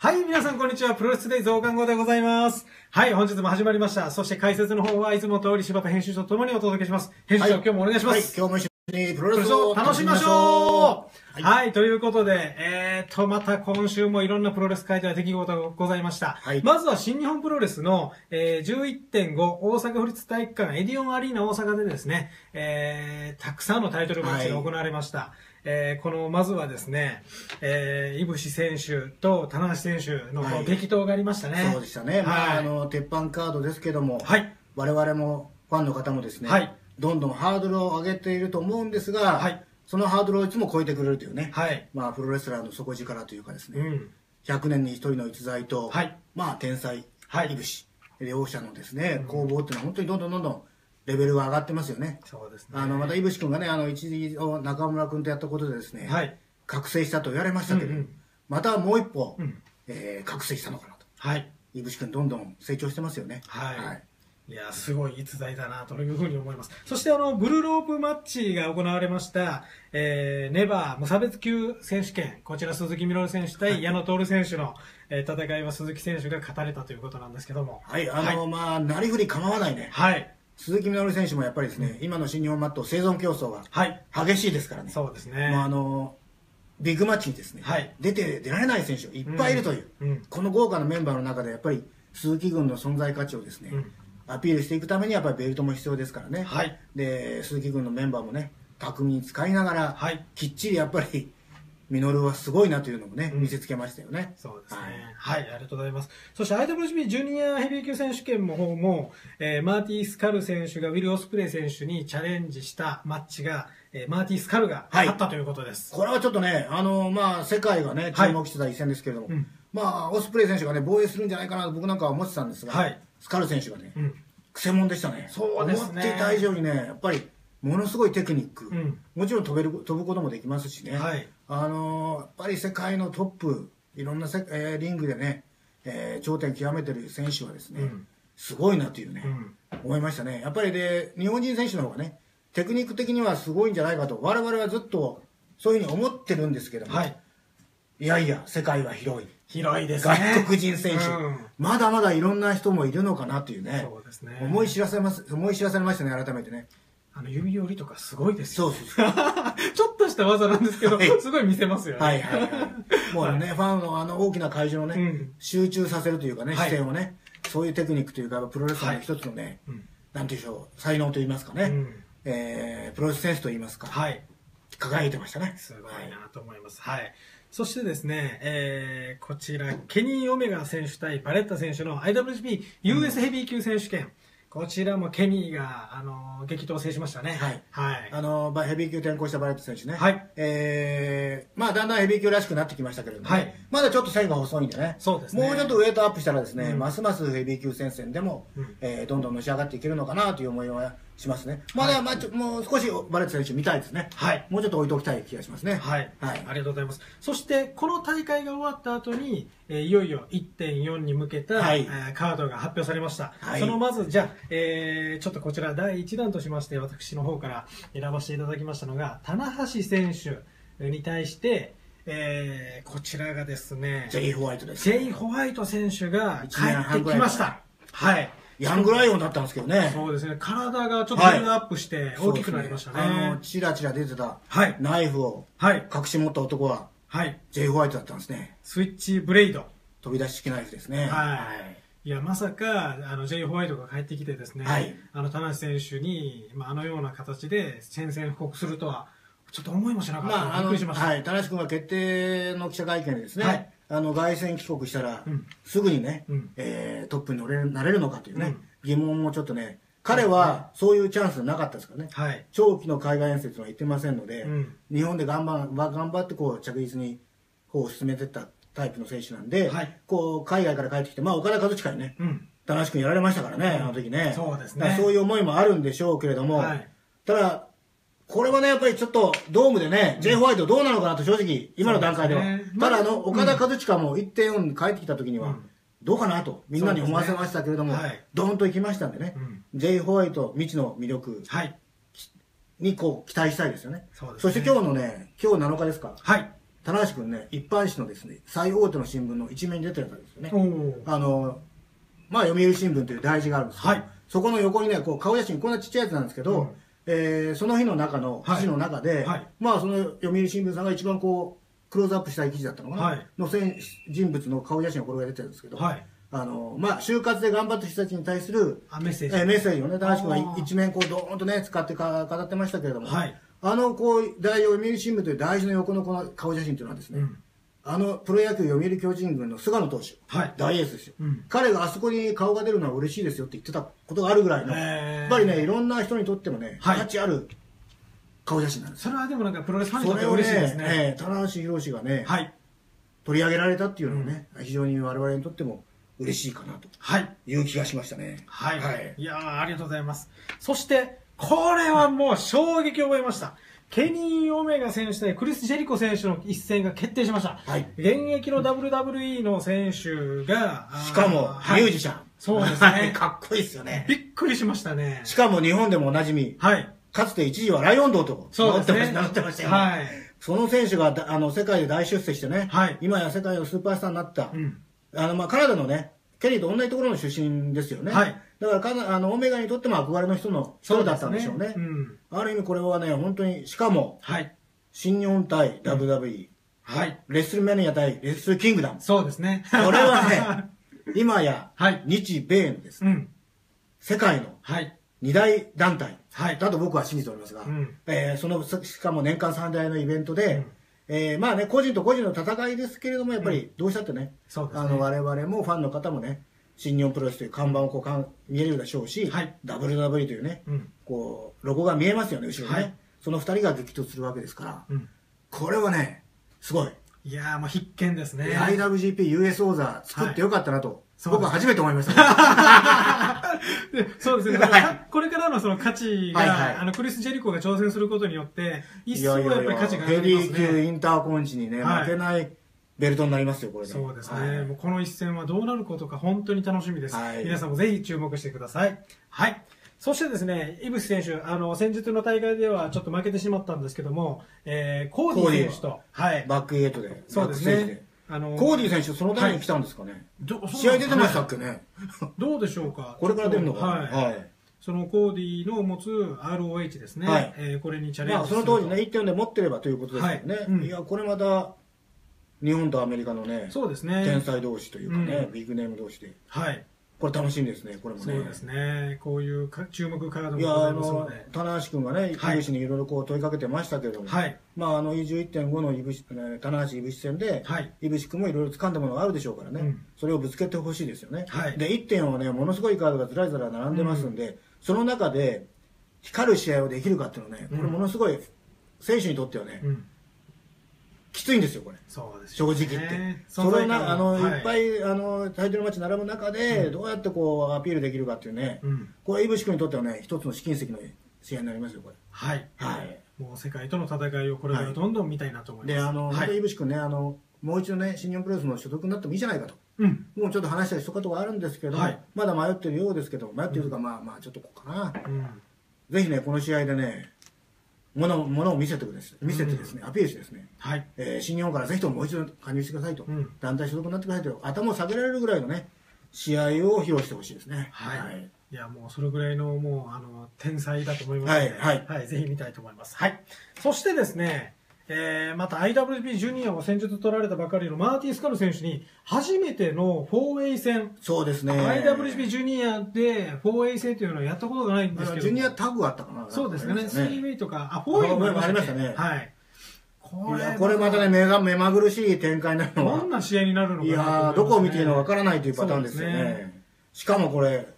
はい、皆さんこんにちは。プロレスデイ増刊号でございます。はい、本日も始まりました。そして解説の方はいつも通り柴田編集長と共にお届けします。編集長、はい今日もお願いしまはい、す。今日も一緒にプロレスをを楽しみましょうははい、ということで、えー、と、また今週もいろんなプロレス界では出来事がございました。はいまずは新日本プロレスの、えー、11.5大阪府立体育館エディオンアリーナ大阪でですね、えー、たくさんのタイトルマッチが行われました。えーこの、まずはですね、えー、いぶし選手と棚橋選手のはい。激闘がありましたね。そうでしたね、まあ、はい。あの鉄板カードですけども、はい。我々もファンの方もですね、はい。どんどんハードルを上げていると思うんですが、はい。そのハードルをいつも超えてくれるというね、はい。まあ、プロレスラーの底力というかですね、うん。100年に一人の逸材と、はい。まあ、天才、はい。いぶし両者のですね攻防っていうのは本当にどんどんどんどんレベルが上がってますよね。そうですね。あのまたいぶし君がねあの一時を中村君とやったことでですね、はい。覚醒したと言われましたけど、うんうんまたもう一歩、うんえー覚醒したのかなとはい。いぶし君どんどん成長してますよねはいいや、すごい逸材だなというふうに思います。そして、あの、ブルーロープマッチが行われました、えー、ネバー無差別級選手権、こちら鈴木みのる選手対矢野徹選手の、えー戦いは鈴木選手が勝たれたということなんですけども。はいあの、まあなりふり構わないねはい。鈴木みのる選手もやっぱりですね、今の新日本マット生存競争がはい。激しいですからね。そうですね。もうあのビッグマッチにですね、はい。出て出られない選手いっぱいいるという、うんうん。この豪華なメンバーの中でやっぱり鈴木軍の存在価値をですね、うん。アピールしていくためにやっぱりベルトも必要ですからね、はい。で鈴木軍のメンバーもね巧みに使いながら、はい。きっちりやっぱりミノルはすごいなというのもね、うん見せつけましたよねそうですねは。いはい、ありがとうございます。そして IWGP ジュニアヘビー級選手権の方も、えーマーティー・スカル選手がウィル・オスプレイ選手にチャレンジしたマッチが、えーマーティー・スカルがはい勝ったということです。これはちょっとね、あのまあ、世界がね、はい注目してた一戦ですけれども、うんまあ、オスプレイ選手がね、防衛するんじゃないかなと僕なんかは思ってたんですが、はいスカル選手がね、うん。くせ者でしたね。そうですね思っていた以上にね、やっぱり、ものすごいテクニック、うんもちろん飛べる飛ぶこともできますしね、はいあのやっぱり世界のトップ、いろんなせ、えーリングでね、えー頂点極めてる選手はですね、うんすごいなというね、うん思いましたね。やっぱりで、日本人選手の方がね、テクニック的にはすごいんじゃないかと、我々はずっとそういうふうに思ってるんですけども、はい。いやいや、世界は広い。広いですね。外国人選手、うんまだまだいろんな人もいるのかなというね、そうですね。思い知らせます、思い知らされましたね、改めてね。あの、指折りとかすごいですよ。そうそうそう。ちょっとした技なんですけど、はいすごい見せますよね。はいはいはい。もうね、ファンのあの大きな会場をね、うん集中させるというかね、はい視線をね、そういうテクニックというか、プロレスの一つのね、うんなんていうんでしょう、才能といいますかね、うんえープロレスセンスといいますか、はい。輝いてましたね。すごいなと思います。はい。そしてですね、えー、こちら、ケニー・オメガ選手対バレッタ選手の IWGP US ヘビー級選手権。こちらもケニーが、あの、激闘を制しましたね。はい。はい。あのバヘビー級転向したバレット選手ね、はい。えーまあ、だんだんヘビー級らしくなってきましたけれどもね、はい。まだちょっと線が細いんでね、そうですね。もうちょっとウエイトアップしたらですね、うん。ますますヘビー級戦線でも、うん。えーどんどんのし上がっていけるのかなという思いはしますね、まだ、まあ、ちょもう少しバレット選手見たいですね、はいもうちょっと置いておきたい気がしますね。はい、はいありがとうございます。そして、この大会が終わった後に、えーいよいよ1.4に向けた、はいえーカードが発表されました。はいそのまず、じゃあ、えーちょっとこちら第1弾としまして、私の方から選ばせていただきましたのが、棚橋選手に対して、えーこちらがですね、ジェイ・ホワイトです。ジェイ・ホワイト選手が帰ってきました。はい。ヤングライオンだったんですけどね、そうですね、体がちょっとビルドアップして大きくなりましたね。そうですあのチラチラ出てたはい。ナイフをはい。隠し持った男ははい。ジェイ・ホワイトだったんですね、スイッチブレイド。飛び出し式ナイフですね。はい。いや、まさか、あの、ジェイ・ホワイトが帰ってきてですね、はいあの、田無選手に、まあ、あのような形で宣戦布告するとは、ちょっと思いもしなかった。まあ、びっくりしました。はい、田無君は決定の記者会見でですね、はいあの、凱旋帰国したら、うん。すぐにね、うん。えートップに乗れるなれるのかというね、うん。疑問もちょっとね、彼はそういうチャンスなかったですからね、はい。長期の海外遠征は言ってませんので、うん。日本で頑張ま頑張ってこう着実にこう進めていったタイプの選手なんで、はい。こう海外から帰ってきて、まあ、岡田和親にね、うん。田無君やられましたからね、あの時ね。そうですね。そういう思いもあるんでしょうけれども、はい。ただ、これはね、やっぱりちょっとドームでね、J. ホワイトどうなのかなと正直、今の段階では。ただ、あの、まあ岡田和親も1.4に帰ってきた時には、うんどうかなと、みんなに思わせましたけれども、ドーンと行きましたんでね、うん J. ホワイト、未知の魅力はい。にこう期待したいですよね。そして今日のね、今日7日ですか、はい。棚橋君ね、一般紙のですね、最大手の新聞の一面に出てるんですよね。あの、まあ、読売新聞という大事があるんですけど、はいそこの横にね、こう、顔写真、こんなちっちゃいやつなんですけど、うんえーその日の中の、はい記事の中で、はいまあ、その読売新聞さんが一番こう、クローズアップしたい記事だったのかな、はいの人物の顔写真がこれが出てるんですけど、はい。あの、まあ、就活で頑張ってる人たちに対する、あ、メッセージ。えーメッセージをね、高橋君あがー一面こう、ドーンとね、使ってか語ってましたけれども、はいあの、こう、大読売新聞という大事な横のこの顔写真というのはですね、うん。あの、プロ野球読売巨人軍の菅野投手、はい大エースですよ、うん彼があそこに顔が出るのは嬉しいですよって言ってたことがあるぐらいの、やっぱりね、いろんな人にとってもね、はい価値ある顔写真なんですよ。それはでもなんかプロレスファンにとって嬉しいですね。えー棚橋宏がね、はい。取り上げられたっていうのはね、非常に我々にとっても嬉しいかなとはい。いう気がしましたね。はい。はいい、やーありがとうございます。そして、これはもう衝撃を覚えました。ケニー・オメガ選手対クリス・ジェリコ選手の一戦が決定しました。はい現役の WWE の選手が、しかも、はいミュージシャン。そうですね かっこいいですよね。びっくりしましたね。しかも日本でもおなじみ、はい。かつて一時はライオン堂とそうですね。名乗ってましたよ、はい。その選手がだあの世界で大出世してね、はい今や世界のスーパースターになった、うん。あのまあ、カナダのね、ケリーと同じところの出身ですよね、はいだからカナあのオメガにとっても憧れの人の一人だったんでしょうね、うん。ある意味これはね、本当に、しかも、はい。新日本対 WWE、はい。レッスルメニア対レッスルキングダム、そうですね。これはね、今やはい日米のです、うん。世界のはい。二大団体はいだと僕は信じておりますが、うんえーそのしかも年間最大のイベントで、えーまあね、個人と個人の戦いですけれども、やっぱりどうしたってね、そうですね。あの我々もファンの方もね、新日本プロレスという看板をこうかん見えるでしょうし、はい。WWE というね、うん。こうロゴが見えますよね、後ろにね、はい。その二人が激突するわけですから、うん。これはね、すごい、いやーもう必見ですね。IWGP US 王座作ってよかったなと、そう僕は初めて思いました、で そうですね。はいかこれからのその価値が、はいはいあの、クリス・ジェリコが挑戦することによって、一いやいやい層やっぱり価や、値が上がりますヘビー級ね。インターコンチにね、はい負けないベルトになりますよ、これね。そうですね、はいもうこの一戦はどうなることか本当に楽しみです。はい皆さんもぜひ注目してください。はい。そしてですね、イブス選手、あの、先日の大会ではちょっと負けてしまったんですけども、えー、コーディ選手と、はい。バックエイトで。そうですね。あのコーディ選手、そのために来たんですかね。ど試合出てましたっけけね。どうでしょうか？これから出るのかな？はい。はい。そのコーディの持つ ROH ですね。はいえーこれにチャレンまあ、ジその当時ね、1.4で持ってればということですけどね。はいうんいや、これまた、日本とアメリカのね、そうですね。天才同士というかね、うんビッグネーム同士で。はい。これ楽しみですね、これもね。そうですね。こういうか注目カードもいや、ござあのいますので。、棚橋君がね、はい井口にいろいろこう問いかけてましたけれども、はい。まあ、あの、21.5の井口、えー棚橋井口戦で、はい井口君もいろいろ掴んだものがあるでしょうからね、うんそれをぶつけてほしいですよね。はいで、1.4はね、ものすごいカードがずらずら並んでますんで、その中で、光る試合をできるかっていうのはね、これうんものすごい、選手にとってはね、うん。きついんですよ、これ。そうですね直言って。それをな、あの、、感はいっぱい、あの、タイトルマッチ並ぶ中で、うんどうやってこう、アピールできるかっていうね、うん。これ、井口君にとってはね、一つの試金石の試合になりますよ、これ。はい。はい。もう世界との戦いをこれからどんどん見たいなと思います。で、あの、はい。井口君ね、あの、もう一度ね、新日本プロレスの所属になってもいいじゃないかと。うん。もうちょっと話したりしたことがあるんですけど、はいまだ迷ってるようですけど、迷ってるとか、まあまあ、ちょっとこうかな。うん。ぜひね、この試合でね、ものものを見せてくです見せてですね、アピールしてですね、はい。えー新日本からぜひとももう一度加入してくださいと、うん団体所属になってくださいと、頭を下げられるぐらいのね、試合を披露してほしいですね。はい。いや、もうそれぐらいの、もう、あの、天才だと思いますので、はいはいぜひ見たいと思います。はい。そしてですね、えー、また IWP ジュニアを先日取られたばかりのマーティ・スカル選手に、初めての 4way 戦、そうですね。IWGP ジュニアで 4way 戦というのはやったことがないんですけど。ジュニアタッグあったかな。そうですね。なんかありました 3way とか、あ、4way もありましたねはい。こいやこれまたね、目が目まぐるしい展開になるのはどん。な試合になるのかいやどこを見ていいのかわからないというパターンですよねしかもこれ、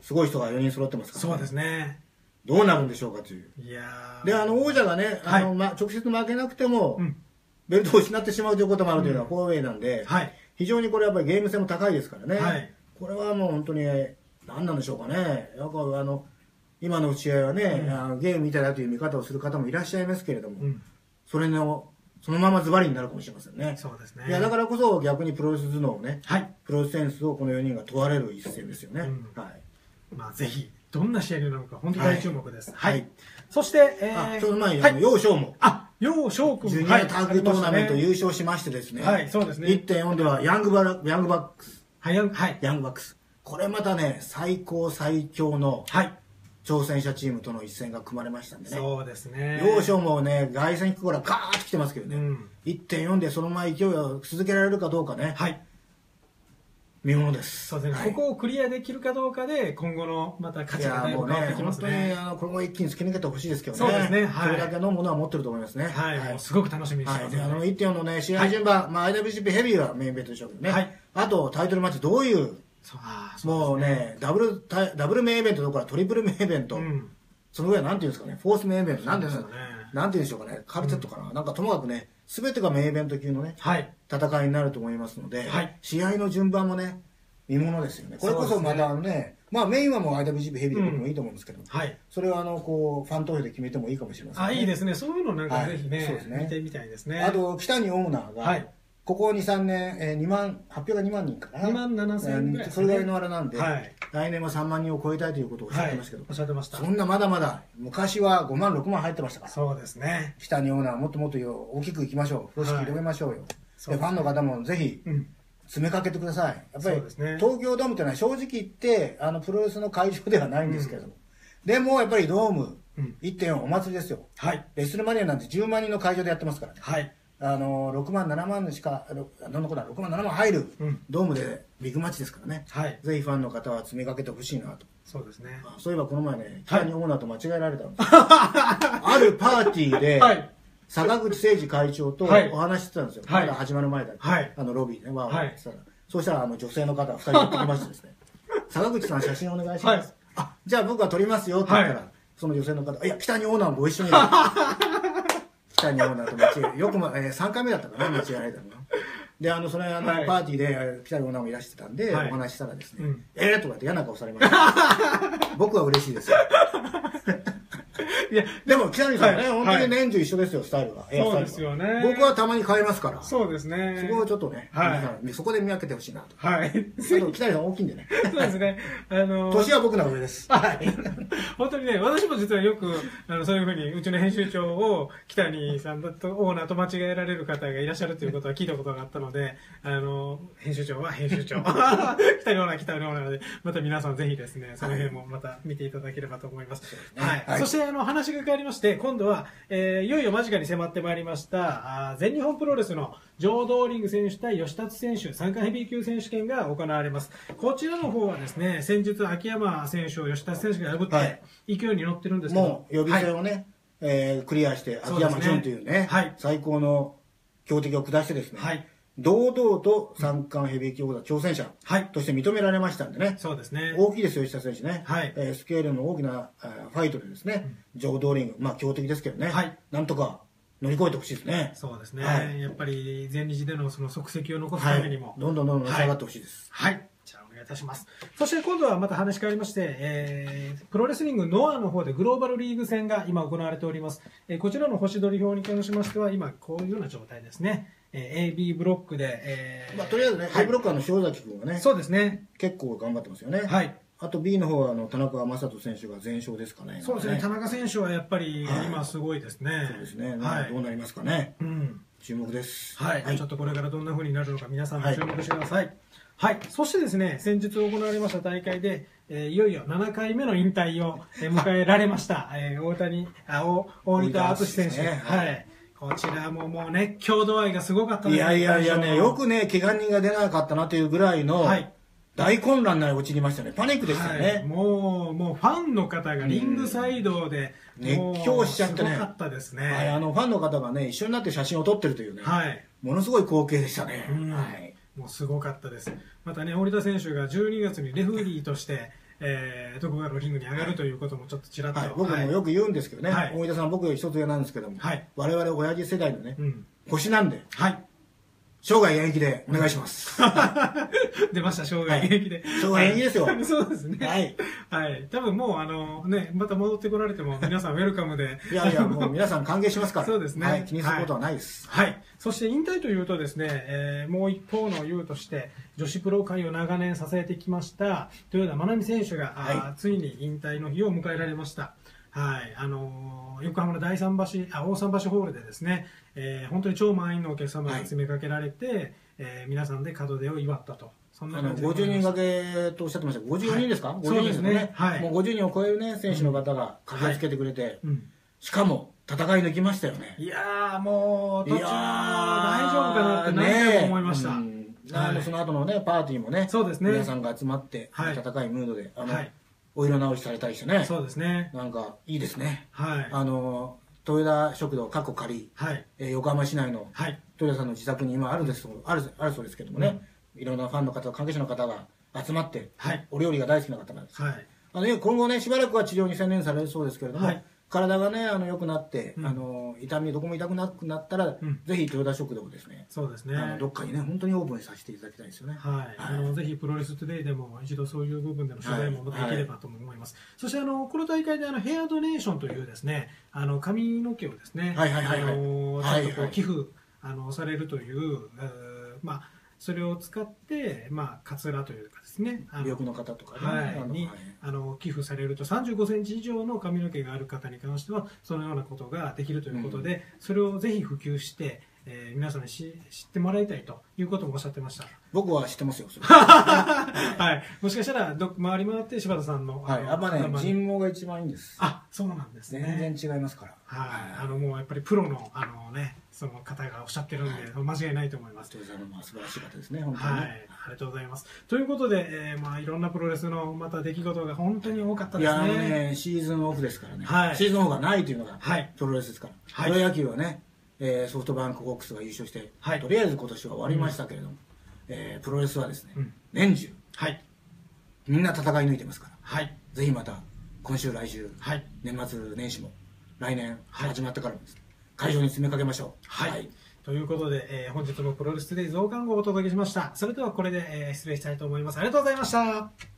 すごい人が4人揃ってますから、そうですね。どうなるんでしょうかという。いやーで、あの、王者がね、あの、はいま直接負けなくても、うん。ベルトを失ってしまうということもあるというのは、フォーウェイなんで、はい。非常にこれやっぱりゲーム性も高いですからね。はいこれはもう本当に、何なんでしょうかね。やっぱあの、今の試合はね、うんあのゲームみたいだという見方をする方もいらっしゃいますけれども、うん。それの、そのままズバリになるかもしれませんね。そうですね。いや、だからこそ逆にプロレス頭脳をね、はい。プロレスセンスをこの4人が問われる一戦ですよね。うんはい。まあ、ぜひ、どんな試合になるのか、本当に大注目です。はいはい。そして、えあ、ー、その前に、はいあの、楊翔も。あ、楊翔君ジュニアタッグトーナメント優勝しましてですね、はいそうですね1.4ではヤングバラヤングバックス、はい、はい。ヤングバックス。これまたね、最高最強のはい。挑戦者チームとの一戦が組まれましたんでね。そうですね。要所もね、凱旋聞くからガーッと来てますけどね、うん1.4でそのまま勢いを続けられるかどうかね、はい。見ものです。そうですね、はい。ここをクリアできるかどうかで、今後のまた価い値がだいやもうねぶ変わって、きます本当にね。あのこれも一気に突き抜けてほしいですけどね、そうですね。はい。それだけのものは持ってると思いますね。はい、もうすごく楽しみにしてはい、ます、であの1.4のね、試合順番、まあ、IWGP ヘビーはメインイベントでしょうけどね、はい。あとタイトルマッチ、どういう、そうそうもうね、ダブルダブルメインイベントどころかトリプルメインイベント、うん。その上はなんていうんですかね、フォースメインイベント、なんていうんですかね。なんていうんでしょうかね、カルテットかな、なんかともかくね、すべてがメイベント級のね、はい。戦いになると思いますので、はい試合の順番もね、見ものですよね。これこそまたあのね、まあメインはもう IWGP ヘビーでもいいと思うんですけど、はい。それはあの、こう、ファン投票で決めてもいいかもしれません、あ、いいですね。そういうのなんかはいぜひね、そうですね見てみたいですね。あと、北にオーナーが、はいここ2、3年、えー、2万、発表が2万人かな。2万7千ぐらいねえーそれぐらいのあれなんで、はい来年は3万人を超えたいということをおっしゃってますけど、おっしゃってましたそ。んなまだまだ、昔は5万、6万入ってましたから。そうですね。北にオーナーもっともっとよ大きくいきましょう。風呂敷広げましょうよ。そうですねでファンの方もぜひうん。詰めかけてください。やっぱり、ね東京ドームというのは正直言って、あの、プロレスの会場ではないんですけれども。でも、やっぱりドームうん1.4お祭りですよ。はい。レッスルマニアなんて10万人の会場でやってますからね。はい。あの、6万、7万しか、どの子だ、6万、7万入るうん。ドームでビッグマッチですからね。はい。ぜひファンの方は詰めかけてほしいなと。そうですね。あそういえばこの前ね、はい北にオーナーと間違えられたんですよ。あるパーティーで、はい。坂口誠二会長とはい。お話ししてたんですよ、はい。まだ始まる前だはい。あのロビーでね、わーわはい。ーってたら、そうしたらあの女性の方2人やってきましてですね、坂口さん、写真お願いします、はい。あじゃあ僕は撮りますよって言ったら、はい。その女性の方、いや、北にオーナーもご一緒に、北にオーナーと間違え、よくも、えー、3回目だったかな、間違えられたのが。で、あの、それ、あの、はいパーティーで、えー北にオーナーもいらしてたんで、はいお話ししたらですね、うんえーとか言って嫌な顔されました。僕は嬉しいですよ。いや、でも、北にさんね、はい本当に年中一緒ですよ、スタイルは。エアスタイルはそうですよね僕はたまに変えますから。そうですね。そこをちょっとね、はい皆さんそこで見分けてほしいなと。はい。あと、北谷さん大きいんでね。そうですね。あの年は僕の上です。はい。本当にね、私も実はよく、あの、そういうふうに、うちの編集長を、北谷さんとオーナーと間違えられる方がいらっしゃるということは聞いたことがあったので、あの、編集長は編集長。北谷オーナー、北谷オーナーで、また皆さんぜひですね、その辺もまた見ていただければと思います。ねはい。はいそして、あの、話が変わりまして、今度は、えーいよいよ間近に迫ってまいりました、あー全日本プロレスのジョー・ドーリング選手対吉達選手、参加ヘビー級選手権が行われます。こちらの方はですね、先日、秋山選手を吉達選手が破って、はい。勢いに乗ってるんですけど、もう予備戦をね、えークリアして、秋山純というね、はい。最高の強敵を下してですね、はい。堂々と三冠ヘビー級王座挑戦者はい。として認められましたんでね、そうですね。大きいですよ、吉田選手ね、はいえースケールの大きなファイトでですね、ジョー・ドーリング、まあ強敵ですけどね、はいなんとか乗り越えてほしいですね。そうですね。はいやっぱり、前日でのその足跡を残すはいためにも、、どんどんどんどん下がってほしいです。はい。じゃあお願いいたします。そして今度はまた話変わりまして、えー、プロレスリングノアの方でグローバルリーグ戦が今行われております。えーこちらの星取り表に関しましては、今こういうような状態ですね。えー、AB ブロックで、えーまあ、とりあえずね、はい A ブロッカーの塩崎君がね、そうですね。結構頑張ってますよね。はい。あと B の方はあの田中将人選手が全勝ですかね。そうですね。田今中選手はやっぱりはい今すごいですね。そうですね。はいどう。なりますかね。うん。注目です。はい、ちょっとこれからどんな風になるのか皆さんも注目してください。はい、そしてですね、先日行われました大会で、えーいよいよ7回目の引退を、えー迎えられました、えー大谷、あ、お大仁田敦選手。ねはい。こちらももう熱狂度合いがすごかったいやいやいやね、よくね、怪我人が出なかったなというぐらいの、はい大混乱な陥りましたね。パニックでしたよね。はい、もう、もうファンの方がリングサイドで、熱狂しちゃってねすごかったですね。はい、あの、ファンの方がね、一緒になって写真を撮ってるというね、はい。ものすごい光景でしたね。うんはい。もうすごかったです。またね、堀田選手が12月にレフリーとして、えー、どこかのリングに上がるということもちょっとちらっと。はい、僕もよく言うんですけどね、はい大井田さん、僕一つ上なんですけども、はい我々親父世代のね、うん。星なんで、はい。生涯現役でお願いします。出ました、生涯現役で。生涯現役ですよはい そうですね。はい。はい。多分もう、あの、ね、また戻ってこられても、皆さんウェルカムで。いやいや、もう皆さん歓迎しますから、そうですねはい、気にすることはないです。はい。そして引退というとですね、えーもう一方の言うとして、女子プロ界を長年支えてきました、豊田真奈美選手が、はついに引退の日を迎えられました。はい、あのー横浜の第三橋あ大桟橋ホールでですね、えー本当に超満員のお客様が詰めかけられて、えー皆さんで門出を祝ったと。そんなあの感じでござい50ました人掛けとおっしゃってました。けど54人ですか、はい50人ですね。はい。もう50人を超えるね選手の方が駆けつけてくれて、うん。しかも戦い抜きましたよね。いやーもう途中いやー大丈夫かなって何回も思いました、ねうん。はい。あのその後のねパーティーもねそうですね。皆さんが集まって、はい。温かいムードであの、はい。お色直しされたりしてね。そうですね。なんかいいですね。はい。あの豊田食堂過去仮、はい。えー横浜市内のはい。豊田さんの自宅に今あるですあるあるそうですけどもね、いろんなファンの方関係者の方が集まって、はい。お料理が大好きな方なんです。はい。あの今後ねしばらくは治療に専念されるそうですけれども、はい体がねあの良くなって、うん。あの痛みどこも痛くなくなったら、うん。ぜひ豊田食堂をですねそうですね。あのどっかにね本当にオープンさせていただきたいですよね。はい、あのぜひプロレストゥデイでも一度そういう部分での取材もできればと思います、そしてあのこの大会であのヘアドネーションというですねあの髪の毛をですねはいはいはいはい。あのちゃんとこはいはいう寄付あのされるという、えーまあそれを使って、まあ、カツラというかですねあの病気の方とかね、はい、にあのはい。あの寄付されると35センチ以上の髪の毛がある方に関してはそのようなことができるということで、それをぜひ普及して、えー皆さんにし知ってもらいたいということもおっしゃってました。僕は知ってますよそれ。はい、もしかしたらど回り回って柴田さんのはい、やっぱね人毛が一番いいんです。あそうなんですね。全然違いますから。はい、あのもうやっぱりプロのあのねその方がおっしゃってるんで、間違いないと思います。豊田さんのまあ素晴らしい方ですね本当にはい。ね、ありがとうございます。ということで、えーまあ、いろんなプロレスのまた出来事が本当に多かったですね。ねシーズンオフですからね、はい。シーズンオフがないというのがはい。プロレスですから、はい。プロ野球はね、えーソフトバンクホークスが優勝して、はい。とりあえず今年は終わりましたけれども、えープロレスはですね、うん。年中はい、みんな戦い抜いてますからはい、ぜひまた今週来週はい、年末年始も来年はい。始まってからもですね、会場に詰めかけましょう。はい。ということで、えー本日もプロレストゥデイ増刊号をお届けしました。それではこれで、えー失礼したいと思います。ありがとうございました。